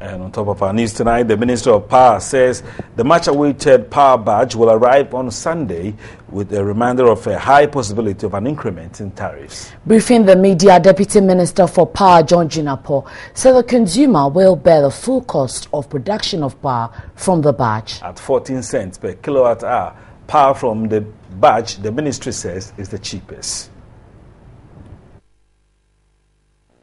And on top of our news tonight, the Minister of Power says the much awaited power barge will arrive on Sunday with a reminder of a high possibility of an increment in tariffs. Briefing the media, Deputy Minister for Power John Jinapor said the consumer will bear the full cost of production of power from the barge. At 14 cents per kilowatt hour, power from the barge, the ministry says, is the cheapest.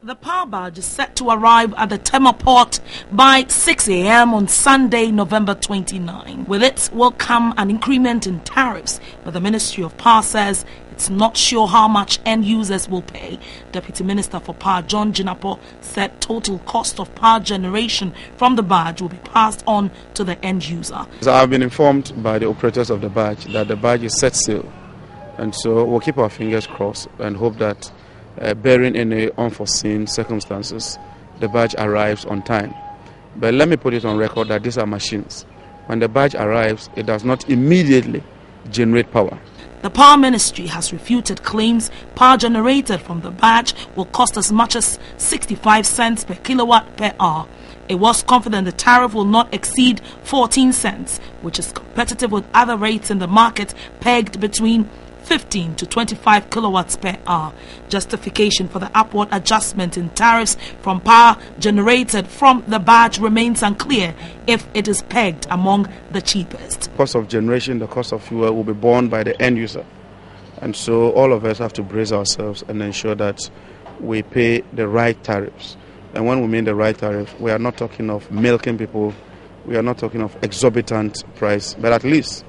The power barge is set to arrive at the Tema port by 6 a.m. on Sunday, November 29. With it will come an increment in tariffs, but the Ministry of Power says it's not sure how much end users will pay. Deputy Minister for Power John Jinapor said total cost of power generation from the barge will be passed on to the end user. So I've been informed by the operators of the barge that the barge is set sail, and so we'll keep our fingers crossed and hope that uh, bearing any unforeseen circumstances, the barge arrives on time. But let me put it on record that these are machines. When the barge arrives, it does not immediately generate power. The Power Ministry has refuted claims power generated from the barge will cost as much as 65 cents per kilowatt per hour. It was confident the tariff will not exceed 14 cents, which is competitive with other rates in the market pegged between 15 to 25 kilowatts per hour. Justification for the upward adjustment in tariffs from power generated from the barge remains unclear if it is pegged among the cheapest. Cost of generation, the cost of fuel will be borne by the end user. And so all of us have to brace ourselves and ensure that we pay the right tariffs. And when we mean the right tariff, we are not talking of milking people, we are not talking of exorbitant price, but at least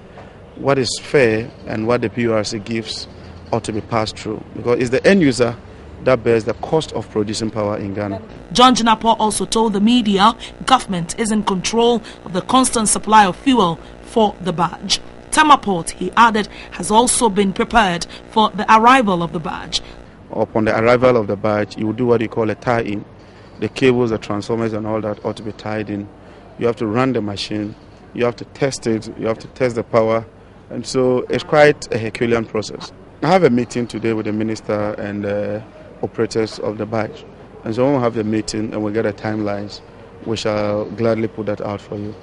what is fair and what the PURC gives ought to be passed through because it's the end user that bears the cost of producing power in Ghana. John Jinapor also told the media government is in control of the constant supply of fuel for the barge. Tema Port, he added, has also been prepared for the arrival of the barge. Upon the arrival of the barge, you will do what you call a tie-in. The cables, the transformers and all that ought to be tied in. You have to run the machine, you have to test it, you have to test the power, and so it's quite a Herculean process. I have a meeting today with the minister and the operators of the barge. And so when we have the meeting and we get the timelines, we shall gladly put that out for you.